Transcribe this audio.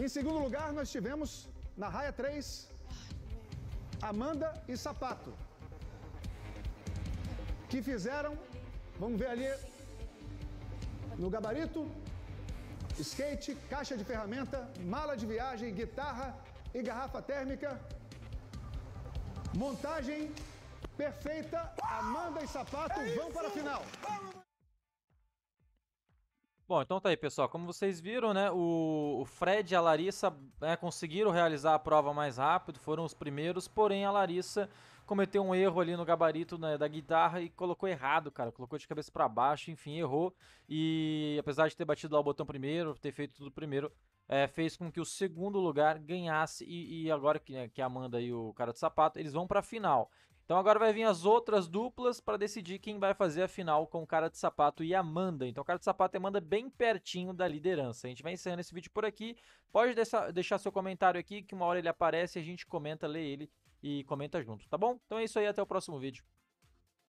Em segundo lugar, nós tivemos na raia 3 Amanda e Sapato, que fizeram, vamos ver ali no gabarito, skate, caixa de ferramenta, mala de viagem, guitarra e garrafa térmica. Montagem perfeita, Amanda e Sapato vão para a final. Bom, então tá aí, pessoal. Como vocês viram, né, o, o Fred e a Larissa né, conseguiram realizar a prova mais rápido, foram os primeiros, porém a Larissa cometeu um erro ali no gabarito né, da guitarra e colocou errado, cara. Colocou de cabeça para baixo, enfim, errou. E apesar de ter batido lá o botão primeiro, ter feito tudo primeiro, é, fez com que o segundo lugar ganhasse. E, e agora que, né, que a Amanda e o cara de sapato, eles vão para a final. Então agora vai vir as outras duplas para decidir quem vai fazer a final com o cara de sapato e Amanda. Então o cara de sapato e Amanda bem pertinho da liderança. A gente vai encerrando esse vídeo por aqui. Pode deixar, seu comentário aqui, que uma hora ele aparece, a gente comenta, lê ele e comenta junto, tá bom? Então é isso aí, até o próximo vídeo.